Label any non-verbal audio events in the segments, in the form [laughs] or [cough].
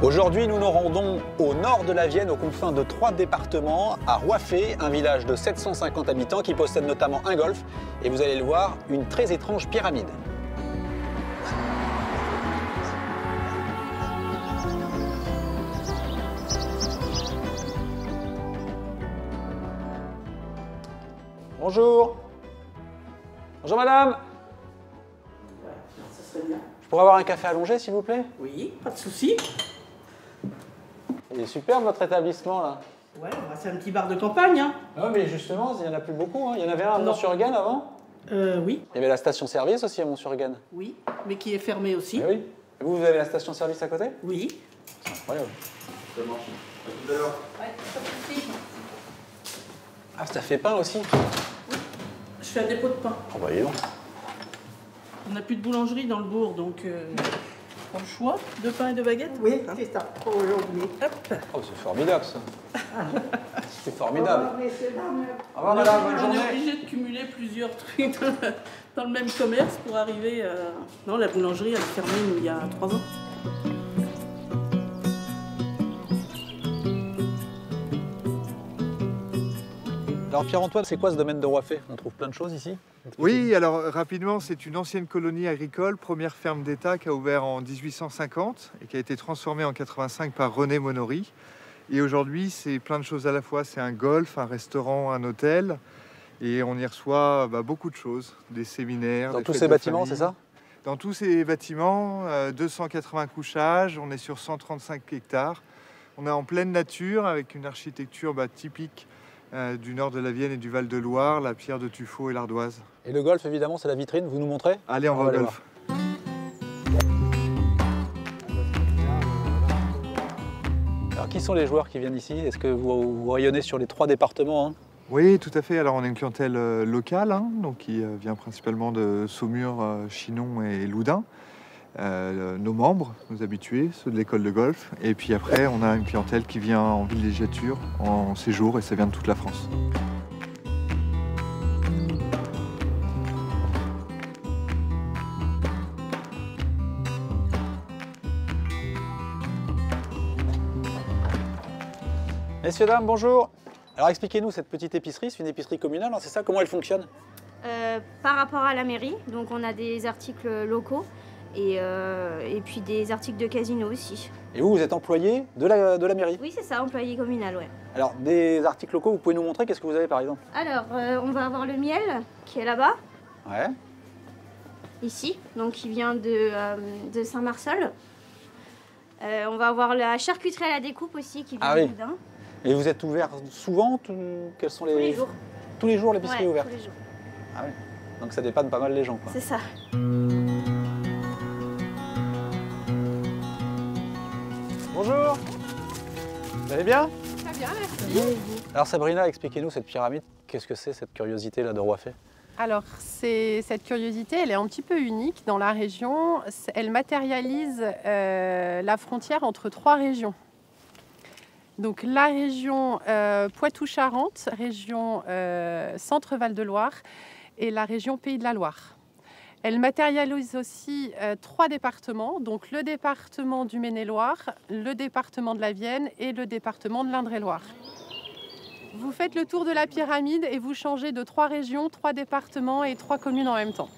Aujourd'hui, nous nous rendons au nord de la Vienne, aux confins de trois départements, à Roiffé, un village de 750 habitants qui possède notamment un golf et vous allez le voir, une très étrange pyramide. Bonjour. Bonjour madame. Ça serait bien. Je pourrais avoir un café allongé s'il vous plaît? Oui, pas de souci. Il est superbe votre établissement là. Ouais, bah, c'est un petit bar de campagne. Hein. Non mais justement, il n'y en a plus beaucoup. hein. Il y en avait un à Non. Mont-sur-Gaine avant. Euh, oui, Il y avait la station-service aussi à Mont-sur-Gaine. oui, mais qui est fermé aussi. Eh oui. Et vous, vous avez la station-service à côté? Oui. Incroyable. Ouais, pas de. Ah, ça fait pain aussi Je fais un dépôt de pain. Oh bah dis donc. On n'a plus de boulangerie dans le bourg, donc euh, le choix de pain et de baguette. Oui, c'est ça, pour aujourd'hui. Hop. Oh, c'est formidable ça. [laughs] c'est formidable. Messieurs, dames. Au revoir madame, bonne On est journée. obligé de cumuler plusieurs trucs dans le, dans le même commerce pour arriver. à... Non, la boulangerie, elle est fermée il y a trois ans. Alors Pierre-Antoine, c'est quoi ce domaine de Roiffé On trouve plein de choses ici? Oui, alors rapidement, c'est une ancienne colonie agricole, première ferme d'État qui a ouvert en 1850 et qui a été transformée en 85 par René Monory. Et aujourd'hui, c'est plein de choses à la fois. C'est un golf, un restaurant, un hôtel. Et on y reçoit bah, beaucoup de choses, des séminaires. Dans des tous ces bâtiments, c'est ça? Dans tous ces bâtiments, euh, 280 couchages, on est sur 135 hectares. On est en pleine nature avec une architecture bah, typique euh, du nord de la Vienne et du Val-de-Loire, la pierre de tuffeau et l'ardoise. Et le golf, évidemment, c'est la vitrine. Vous nous montrez? Allez, on, On va va au golf. Alors qui sont les joueurs qui viennent ici? Est-ce que vous, vous rayonnez sur les trois départements hein? Oui, tout à fait. Alors, on a une clientèle euh, locale, hein, donc qui euh, vient principalement de Saumur, Chinon et Loudun. Euh, nos membres, nos habitués, ceux de l'école de golf. Et puis après, on a une clientèle qui vient en villégiature, en séjour, et ça vient de toute la France. Messieurs, dames, bonjour. Alors expliquez-nous cette petite épicerie, c'est une épicerie communale, hein, c'est ça? Comment elle fonctionne? Euh, par rapport à la mairie, donc on a des articles locaux et, euh, et puis des articles de casino aussi. Et vous, vous êtes employé de la, de la mairie Oui, c'est ça, employé communal, ouais. Alors, des articles locaux, vous pouvez nous montrer Qu'est-ce que vous avez par exemple? Alors, euh, on va avoir le miel qui est là-bas, Ouais. ici, donc qui vient de, euh, de Saint-Marcel. On va avoir la charcuterie à la découpe aussi qui vient Ah de oui. Loudun. Et vous êtes ouvert souvent tout- Quels sont les... Tous les jours. Tous les jours, l'épicerie Ouais, est ouverte tous les jours. Ah oui. Donc ça dépanne pas mal les gens, quoi. C'est ça. Vous allez bien Très bien, merci. Alors Sabrina, expliquez-nous cette pyramide. Qu'est-ce que c'est cette curiosité là de Roiffé Alors, c'est cette curiosité, elle est un petit peu unique dans la région. Elle matérialise euh, la frontière entre trois régions. Donc, la région euh, Poitou-Charentes, région euh, Centre-Val de Loire et la région Pays de la Loire. Elle matérialise aussi euh, trois départements, donc le département du Maine-et-Loire, le département de la Vienne et le département de l'Indre-et-Loire. Vous faites le tour de la pyramide et vous changez de trois régions, trois départements et trois communes en même temps.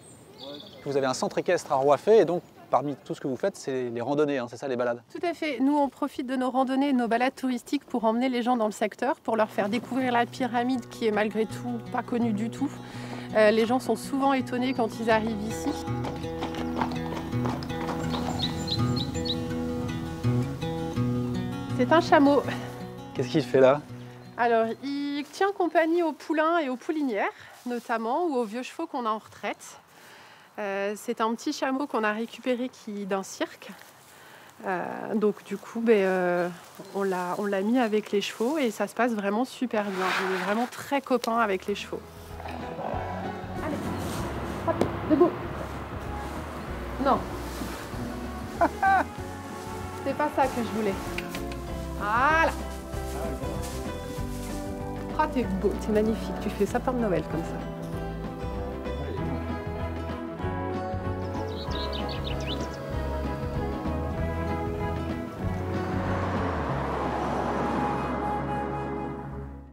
Vous avez un centre équestre à Roiffé et donc parmi tout ce que vous faites, c'est les randonnées, hein, c'est ça les balades Tout à fait. Nous, on profite de nos randonnées et de nos balades touristiques pour emmener les gens dans le secteur, pour leur faire découvrir la pyramide qui est malgré tout pas connue du tout. Euh, les gens sont souvent étonnés quand ils arrivent ici. C'est un chameau. Qu'est-ce qu'il fait là? Alors, il tient compagnie aux poulains et aux poulinières, notamment, ou aux vieux chevaux qu'on a en retraite. Euh, c'est un petit chameau qu'on a récupéré qui d'un cirque. Euh, donc du coup, ben, euh, on l'a mis avec les chevaux et ça se passe vraiment super bien. On est vraiment très copains avec les chevaux. Allez, hop, debout. Non. [laughs] C'est pas ça que je voulais. Voilà. Ah, t'es beau, t'es magnifique. Tu fais sapin de Noël comme ça.